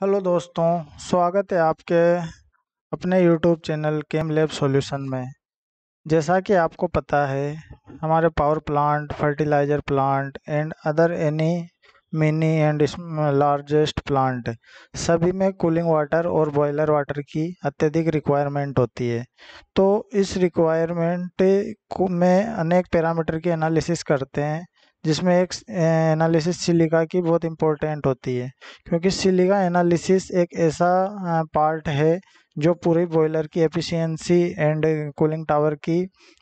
Hello दोस्तों, स्वागत है आपके अपने YouTube channel chem lab solution में। जैसा कि आपको पता है, हमारे power plant, fertiliser plant and other any, mini and largest plant, सभी में कूलिंग वाटर और बॉयलर वाटर की अत्यधिक रिक्वायरमेंट होती है। तो इस रिक्वायरमेंट को में अनेक पैरामीटर की एनालिसिस करते हैं जिसमें एक एनालिसिस सिलिका की बहुत इम्पोर्टेंट होती है, क्योंकि सिलिका एनालिसिस एक ऐसा पार्ट है जो पूरी बॉयलर की एफिशिएंसी एंड कूलिंग टावर की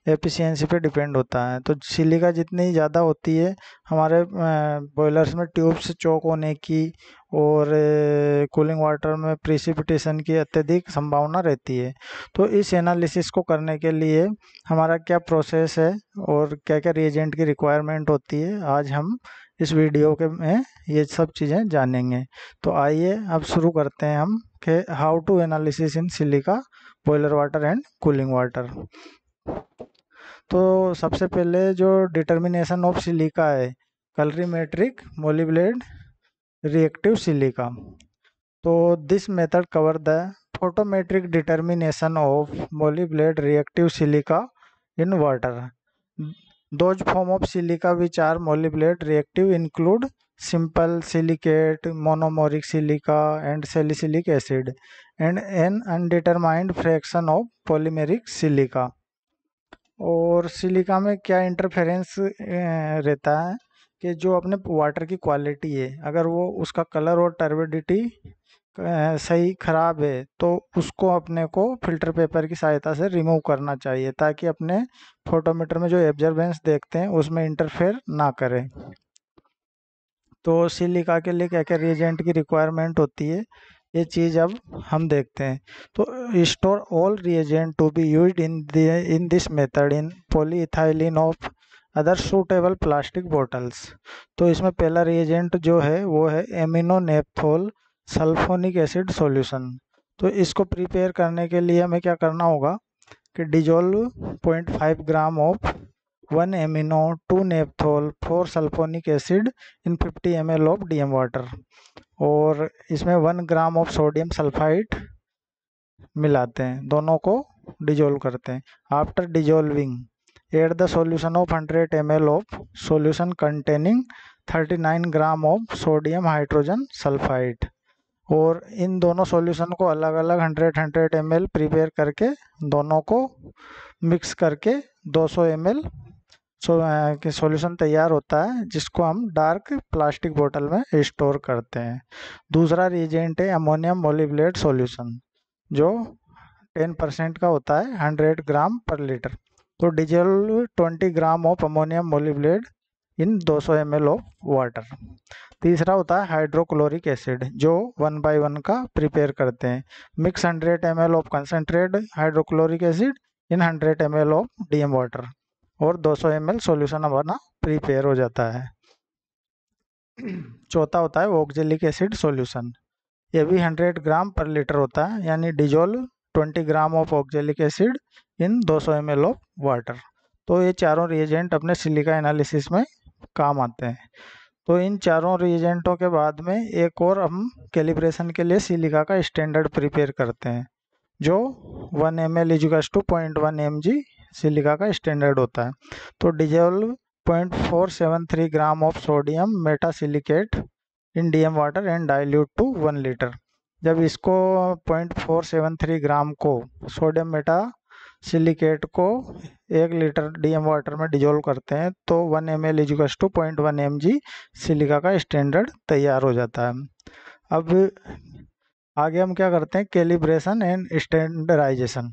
एफिशिएंसी पे डिपेंड होता है। तो सिलिका जितनी ज़्यादा होती है, हमारे बॉयलर्स में ट्यूब्स चौक होने की और कूलिंग वाटर में प्रिसिपिटेशन की अत्यधिक संभावना रहती है। तो इस एनालिसिस को करने के लिए हमारा क्या प्रोसेस है और क्या क्या रिएजेंट की रिक्वायरमेंट होती है, आज हम इस वीडियो के में ये सब चीज़ें जानेंगे। तो आइए अब शुरू करते हैं हम के how to analysis in silica boiler water and cooling water तो सबसे पहले जो डिटर्मिनेशन ऑफ़ सिलिका है कलरीमेट्रिक मोलिब्लेड रिएक्टिव सिलिका तो this method cover the photometric determination of molybdate reactive silica in water those form of silica which are molybdate reactive include simple silicate monomeric silica and salicylic acid and an undetermined fraction of polymeric silica और silica में क्या interference रहता है? कि जो अपने water की quality है, अगर वो उसका कलर और टर्बिडिटी सही, ख़राब है तो उसको अपने को फ़िल्टर पेपर की सहायता से रिमूव करना चाहिए, ताकि अपने फोटोमीटर में जो एब्जर्वेंस देखते हैं, उसमें इंटरफेयर ना करें। तो सिलिका के लिए क्या क्या रिएजेंट की रिक्वायरमेंट होती है, ये चीज़ अब हम देखते हैं। तो store all reagent to be use in in this method in polyethylene of other suitable plastic bottles तो इसमें पहला रिएजेंट जो है, वो है amino naphthol sulphonic acid solution तो इसको प्रिपेयर करने के लिए हमें क्या करना होगा कि dissolve point five gram of one amino two naphthol four sulphonic acid in fifty M L of D M water और इसमें one gram of sodium sulphide मिलाते हैं। दोनों को डिजोल्व करते हैं। After dissolving add the solution of hundred M L of solution containing thirty nine gram of sodium hydrogen sulphide और इन दोनों सॉल्यूशन को अलग अलग hundred hundred M L prepare करके दोनों को मिक्स करके 200 सौ एम एल के सॉल्यूशन तैयार होता है, जिसको हम डार्क प्लास्टिक बोतल में स्टोर करते हैं। दूसरा रिएजेंट है अमोनियम मोलिब्लेट सॉल्यूशन जो 10 परसेंट का होता है 100 ग्राम पर लीटर तो dissolve 20 gram of ammonium molybdate in 200 सौ एम ऑफ़ वाटर तीसरा होता है हाइड्रोक्लोरिक एसिड जो वन बाय वन का प्रिपेयर करते हैं। Mix hundred M L of concentrate hydrochloric acid in hundred M L of DM water और 200 सौ एम सोल्यूशन हमारा प्रिपेयर हो जाता है। चौथा होता है ऑक्जेलिक एसिड सोल्यूशन ये भी 100 ग्राम पर लीटर होता है, यानी dissolve 20 gram of oxalic acid in 200 सौ एम ऑफ़ वाटर तो ये चारों रिएजेंट अपने सिलिका एनालिसिस में काम आते हैं। तो इन चारों रिएजेंटों के बाद में एक और हम कैलिब्रेशन के लिए सिलिका का स्टैंडर्ड प्रिपेयर करते हैं, जो one M L इजगस two point one M G silica का स्टैंडर्ड होता है। तो dissolve point four seven three gram of sodium metasilicate in D M water and dilute to one litre जब इसको point four seven three gram को sodium Meta silicate को एक litre DM water में डिजोल्व करते हैं तो one M L इजिक्स two point one M G silica का स्टैंडर्ड तैयार हो जाता है। अब आगे हम क्या करते हैं? Calibration and standardisation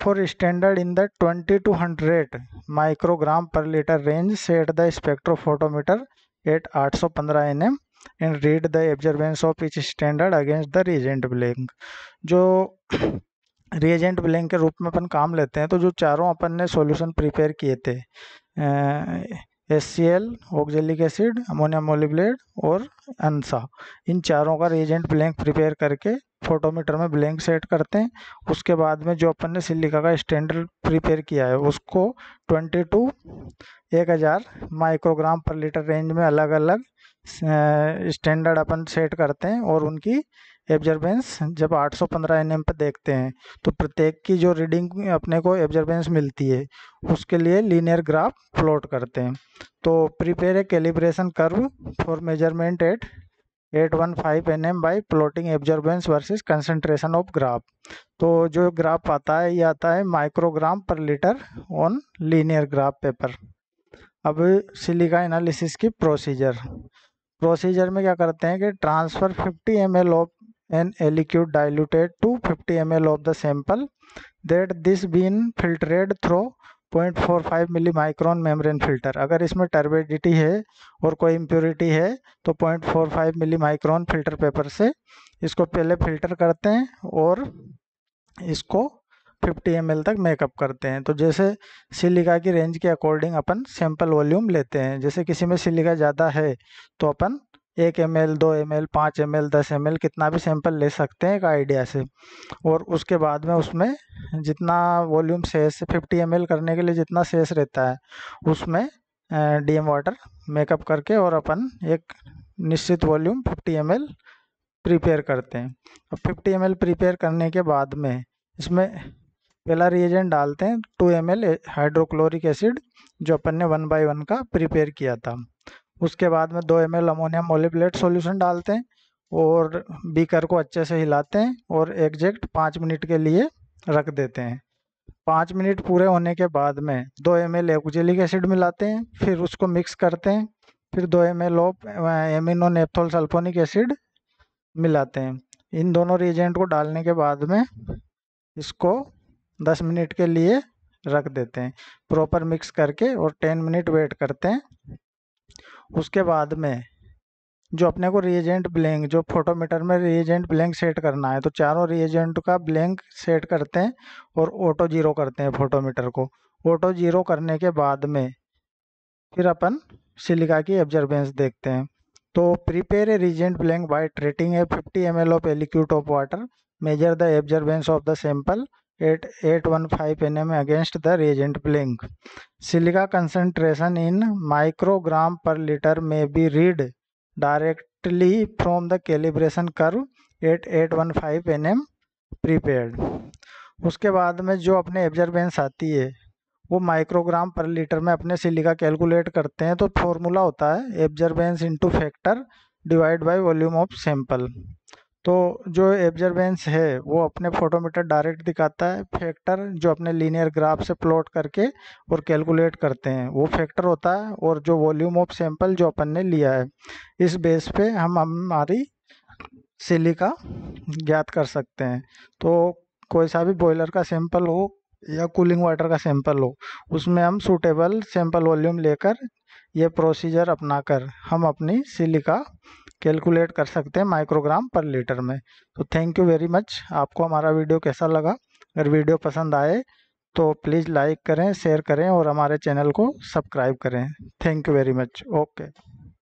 for standard in the twenty to hundred microgram per litre range, set the spectrophotometer at आठ सौ पंद्रह and read the absorbance of each standard against the reagent blank. जो रिएजेंट ब्लैंक के रूप में अपन काम लेते हैं तो जो चारों अपन ने सॉल्यूशन प्रिपेयर किए थे S C L oxalic acid ammonium molybdate और अनसा इन चारों का रिएजेंट ब्लैंक प्रिपेयर करके फोटोमीटर में ब्लैंक सेट करते हैं। उसके बाद में जो अपन ने सिलिका का स्टैंडर्ड प्रिपेयर किया है, उसको 22 टू एक हज़ार माइक्रोग्राम पर लीटर रेंज में अलग अलग स्टैंडर्ड अपन सेट करते हैं और उनकी एब्जर्बेंस जब 815 एनएम पर देखते हैं तो प्रत्येक की जो रीडिंग अपने को एब्जर्बेंस मिलती है, उसके लिए लीनियर ग्राफ प्लॉट करते हैं। तो prepare a calibration curve for measurement at 815 NM by plotting absorbance versus concentration of graph तो जो ग्राफ आता है, ये आता है microgram per litre on linear graph paper अब सिलिका एनालिसिस की प्रोसीजर प्रोसीजर में क्या करते हैं कि transfer 50 M L of an aliquot diluted to 50 M L of the sample that this been filtered through 0.45 milli micron membrane filter अगर इसमें turbidity है और कोई इम्प्योरिटी है तो 0.45 मिली माइक्रोन फ़िल्टर पेपर से इसको पहले फ़िल्टर करते हैं और इसको 50 एम तक मेकअप करते हैं। तो जैसे सिलिका की रेंज के अकॉर्डिंग अपन सैंपल वॉल्यूम लेते हैं। जैसे किसी में सिलिका ज़्यादा है तो अपन एक एम एल दो एम एल पाँच एम एल दस एम एल कितना भी सैंपल ले सकते हैं एक आइडिया से। और उसके बाद में उसमें जितना वॉल्यूम शेष फिफ्टी एम एल करने के लिए जितना शेष रहता है, उसमें डी एम वाटर मेकअप करके और अपन एक निश्चित volume fifty M L prepare करते हैं। अब फिफ्टी एम एल प्रिपेयर करने के बाद में इसमें पहला रिएजेंट डालते हैं two M L hydrochloric acid जो अपन ने वन बाई वन का प्रिपेयर किया था। उसके बाद में दो M L ammonium molybdate solution डालते हैं और बीकर को अच्छे से हिलाते हैं और एग्जैक्ट पाँच मिनट के लिए रख देते हैं। पाँच मिनट पूरे होने के बाद में दो एम एल एक्जेलिक एसिड मिलाते हैं, फिर उसको मिक्स करते हैं, फिर दो M L of amino naphthol sulphonic acid मिलाते हैं। इन दोनों रिएजेंट को डालने के बाद में इसको दस मिनट के लिए रख देते हैं। प्रॉपर मिक्स करके और टेन मिनट वेट करते हैं। उसके बाद में जो अपने को रिएजेंट ब्लैंक जो फोटोमीटर में रिएजेंट ब्लैंक सेट करना है तो चारों रिएजेंट का ब्लैंक सेट करते हैं और ऑटो ज़ीरो करते हैं फोटोमीटर को। ऑटो ज़ीरो करने के बाद में फिर अपन सिलिका की एब्जर्बेंस देखते हैं। तो prepare a reagent blank by treating a 50 M L of aliquot of water measure the absorbance of the sample at eight one five N M against the reagent blank silica concentration in microgram per litre में be read directly from the calibration curve at eight one five N M prepared उसके बाद में जो अपने absorbance आती है, वो microgram per litre में अपने सिलिका कैलकुलेट करते हैं तो फॉर्मूला होता है absorbance into factor divide by volume of sample तो जो एब्जर्बेंस है, वो अपने फोटोमीटर डायरेक्ट दिखाता है। फैक्टर जो अपने लीनियर ग्राफ से प्लॉट करके और कैलकुलेट करते हैं, वो फैक्टर होता है और जो वॉल्यूम ऑफ़ सैंपल जो अपन ने लिया है, इस बेस पे हम हमारी सिलिका ज्ञात कर सकते हैं। तो कोई सा भी बॉयलर का सैंपल हो या कूलिंग वाटर का सैंपल हो, उसमें हम सूटेबल सैंपल वॉल्यूम लेकर ये प्रोसीजर अपनाकर हम अपनी सिलिका कैलकुलेट कर सकते हैं माइक्रोग्राम पर लीटर में। तो थैंक यू वेरी मच आपको हमारा वीडियो कैसा लगा? अगर वीडियो पसंद आए तो प्लीज़ लाइक करें शेयर करें और हमारे चैनल को सब्सक्राइब करें। Thank you very much okay